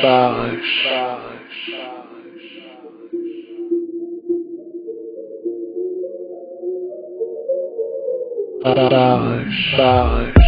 Parish. Parish.